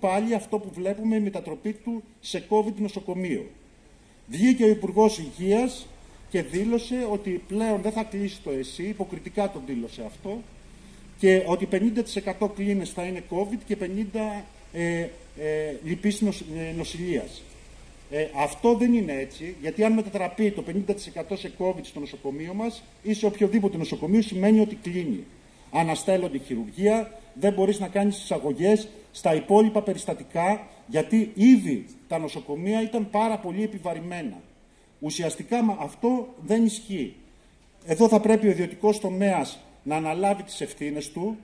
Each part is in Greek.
Πάλι αυτό που βλέπουμε η μετατροπή του σε COVID νοσοκομείο. Βγήκε ο Υπουργός Υγείας και δήλωσε ότι πλέον δεν θα κλείσει το ΕΣΥ, υποκριτικά το δήλωσε αυτό, και ότι 50% κλίνες θα είναι COVID και 50% ε, ε, λυπής νοσ, ε, νοσηλείας. Ε, αυτό δεν είναι έτσι, γιατί αν μετατραπεί το 50% σε COVID στο νοσοκομείο μας ή σε οποιοδήποτε νοσοκομείο σημαίνει ότι κλείνει. Αναστέλλονται χειρουργία, δεν μπορείς να κάνεις εισαγωγές στα υπόλοιπα περιστατικά, γιατί ήδη τα νοσοκομεία ήταν πάρα πολύ επιβαρημένα. Ουσιαστικά αυτό δεν ισχύει. Εδώ θα πρέπει ο ιδιωτικός τομέας να αναλάβει τις ευθύνες του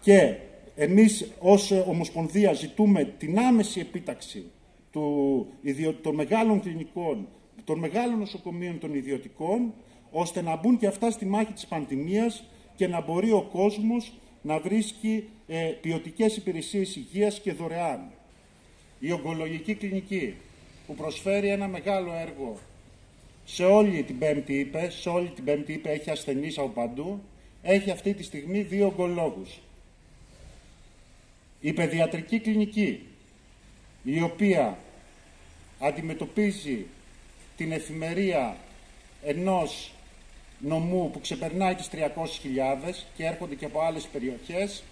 και εμείς ως Ομοσπονδία ζητούμε την άμεση επίταξη του, των μεγάλων κλινικών, των μεγάλων νοσοκομείων των ιδιωτικών, ώστε να μπουν και αυτά στη μάχη της πανδημίας και να μπορεί ο κόσμος να βρίσκει ε, ποιοτικές υπηρεσίες υγείας και δωρεάν. Η ογκολογική κλινική που προσφέρει ένα μεγάλο έργο σε όλη την πέμπτη είπε, σε όλη την πέμπτη είπε έχει ασθενείς από παντού, έχει αυτή τη στιγμή δύο ογκολόγους. Η παιδιατρική κλινική, η οποία αντιμετωπίζει την εφημερία ενός νομού που ξεπερνάει τις 300.000 και έρχονται και από άλλες περιοχές,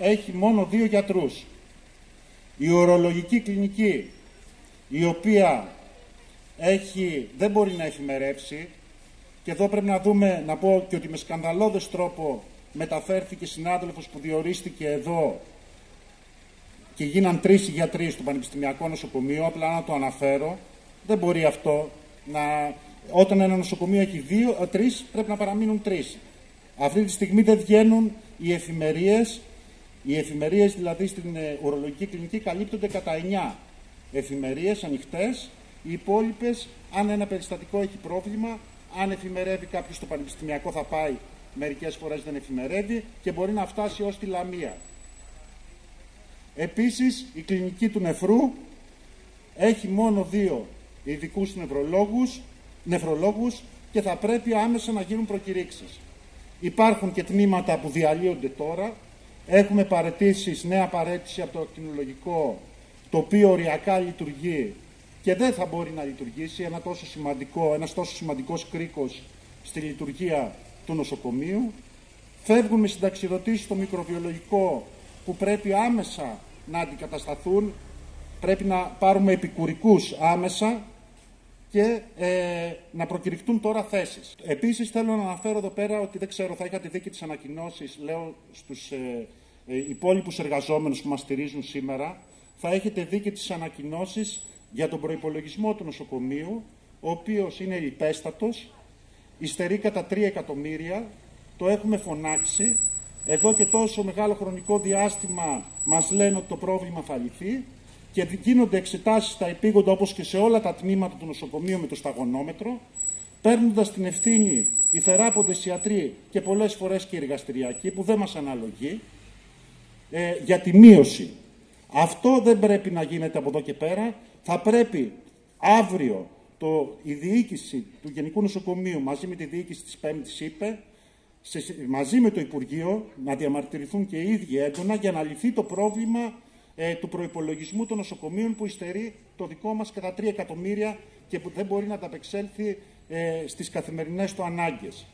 έχει μόνο δύο γιατρούς. Η ορολογική κλινική, η οποία έχει, δεν μπορεί να εφημερεύσει, και εδώ πρέπει να δούμε, να πω και ότι με σκανδαλώδες τρόπο μεταφέρθηκε συνάδελφος που διορίστηκε εδώ και γίναν τρεις γιατροί στο Πανεπιστημιακό Νοσοκομείο, απλά να το αναφέρω. Δεν μπορεί αυτό να... Όταν ένα νοσοκομείο έχει δύο, ε, τρεις, πρέπει να παραμείνουν τρεις. Αυτή τη στιγμή δεν βγαίνουν οι εφημερίες. Οι εφημερίες δηλαδή στην ε, ουρολογική κλινική καλύπτονται κατά 9 εφημερίες ανοιχτές. Οι υπόλοιπες, αν ένα περιστατικό έχει πρόβλημα, αν εφημερεύει κάποιος στο πανεπιστημιακό θα πάει, μερικές φορές δεν εφημερεύει και μπορεί να φτάσει ως τη Λαμία. Επίσης, η κλινική του νεφρού έχει μόνο δύο ειδικούς νευρολόγους, νεφρολόγους και θα πρέπει άμεσα να γίνουν προκηρύξεις. Υπάρχουν και τμήματα που διαλύονται τώρα. Έχουμε παρετήσεις, νέα παρέτηση από το ακτινολογικό, το οποίο οριακά λειτουργεί και δεν θα μπορεί να λειτουργήσει ένα τόσο σημαντικό, ένας τόσο σημαντικός κρίκος στη λειτουργία του νοσοκομείου. Φεύγουν με συνταξιδοτήσεις στο μικροβιολογικό που πρέπει άμεσα να αντικατασταθούν, πρέπει να πάρουμε επικουρικούς άμεσα και ε, να προκηρυχτούν τώρα θέσεις. Επίσης θέλω να αναφέρω εδώ πέρα ότι δεν ξέρω, θα είχατε δει και τις ανακοινώσεις, λέω στους ε, ε, υπόλοιπους εργαζόμενους που μας στηρίζουν σήμερα, θα έχετε δει και τις ανακοινώσεις για τον προϋπολογισμό του νοσοκομείου, ο οποίος είναι υπέστατος, υστερεί κατά 3 εκατομμύρια, το έχουμε φωνάξει, εδώ και τόσο μεγάλο χρονικό διάστημα μας λένε ότι το πρόβλημα θα λυθεί και γίνονται εξετάσεις στα επίγοντα όπως και σε όλα τα τμήματα του νοσοκομείου με το σταγονόμετρο, παίρνοντας την ευθύνη οι θεράποντες ιατροί και πολλές φορές και οι εργαστηριακοί, που δεν μας αναλογεί, ε, για τη μείωση. Αυτό δεν πρέπει να γίνεται από εδώ και πέρα. Θα πρέπει αύριο το, η διοίκηση του Γενικού Νοσοκομείου μαζί με τη διοίκηση της Πέμπτης είπε σε, μαζί με το Υπουργείο να διαμαρτυρηθούν και οι ίδιοι έντονα για να λυθεί το πρόβλημα ε, του προϋπολογισμού των νοσοκομείων που υστερεί το δικό μας κατά 3 εκατομμύρια και που δεν μπορεί να ανταπεξέλθει ε, στις καθημερινές του ανάγκες.